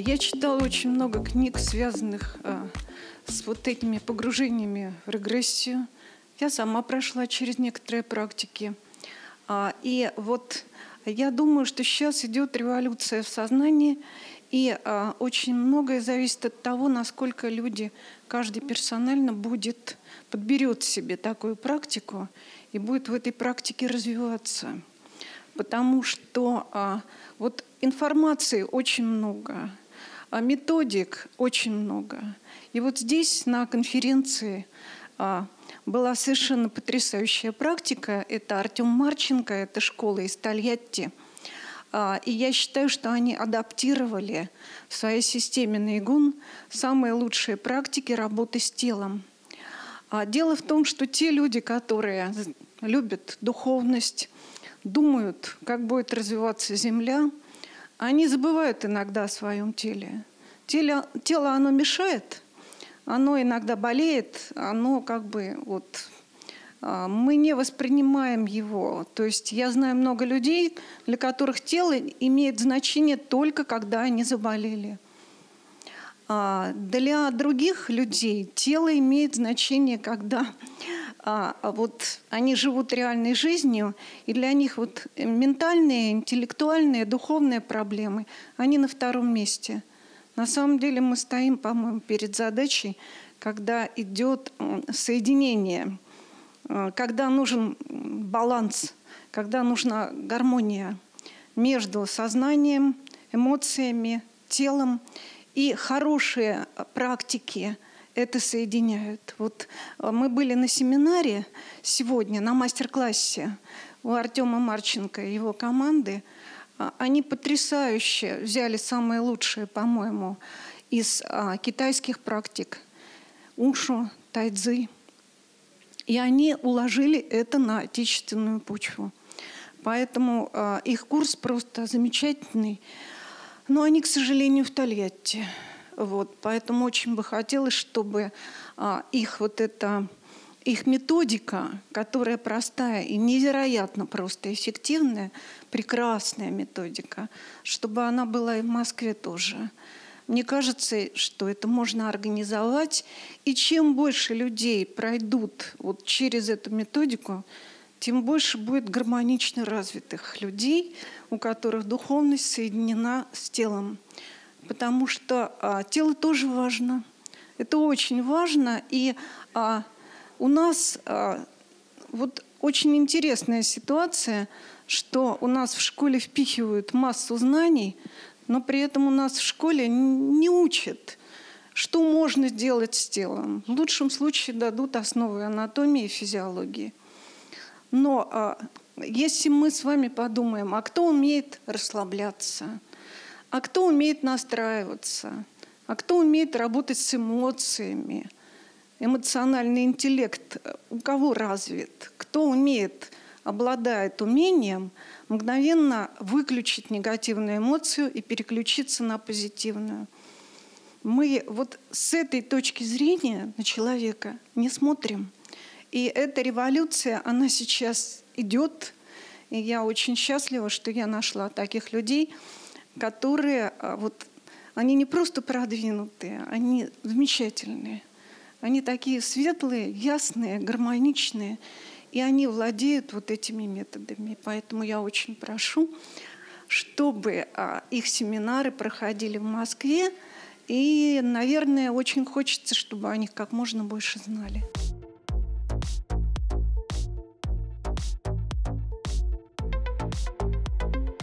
Я читала очень много книг, связанных а, с вот этими погружениями в регрессию. Я сама прошла через некоторые практики. А, и вот я думаю, что сейчас идет революция в сознании, и а, очень многое зависит от того, насколько люди, каждый персонально будет, подберет себе такую практику и будет в этой практике развиваться. Потому что а, вот информации очень много, методик очень много. И вот здесь на конференции а, была совершенно потрясающая практика. Это Артем Марченко, это школа из Тольятти. А, и я считаю, что они адаптировали в своей системе наигун самые лучшие практики работы с телом. А, дело в том, что те люди, которые любят духовность, думают, как будет развиваться Земля, они забывают иногда о своем теле. Тело, тело оно мешает, оно иногда болеет, оно как бы вот а, мы не воспринимаем его. То есть я знаю много людей, для которых тело имеет значение только когда они заболели. А для других людей тело имеет значение, когда а, а вот они живут реальной жизнью, и для них вот ментальные, интеллектуальные, духовные проблемы, они на втором месте. На самом деле мы стоим, по-моему, перед задачей, когда идет соединение, э, когда нужен баланс, когда нужна гармония между сознанием, эмоциями, телом и хорошие практики – это соединяют. Вот э, мы были на семинаре сегодня, на мастер-классе у Артема Марченко и его команды. А, они потрясающе взяли самое лучшее, по-моему, из а, китайских практик. Ушу, тайцзы. И они уложили это на отечественную почву. Поэтому а, их курс просто замечательный. Но они, к сожалению, в Тольятти. Вот, поэтому очень бы хотелось, чтобы а, их вот эта их методика, которая простая и невероятно просто эффективная, прекрасная методика, чтобы она была и в Москве тоже. Мне кажется, что это можно организовать, и чем больше людей пройдут вот через эту методику, тем больше будет гармонично развитых людей, у которых духовность соединена с телом потому что а, тело тоже важно. Это очень важно. И а, у нас а, вот очень интересная ситуация, что у нас в школе впихивают массу знаний, но при этом у нас в школе не учат, что можно сделать с телом. В лучшем случае дадут основы анатомии и физиологии. Но а, если мы с вами подумаем, а кто умеет расслабляться – а кто умеет настраиваться, а кто умеет работать с эмоциями, эмоциональный интеллект э, у кого развит, кто умеет, обладает умением мгновенно выключить негативную эмоцию и переключиться на позитивную. Мы вот с этой точки зрения на человека не смотрим. И эта революция, она сейчас идет, и я очень счастлива, что я нашла таких людей – которые а, вот, они не просто продвинутые, они замечательные. Они такие светлые, ясные, гармоничные, и они владеют вот этими методами. Поэтому я очень прошу, чтобы а, их семинары проходили в Москве, и, наверное, очень хочется, чтобы о них как можно больше знали.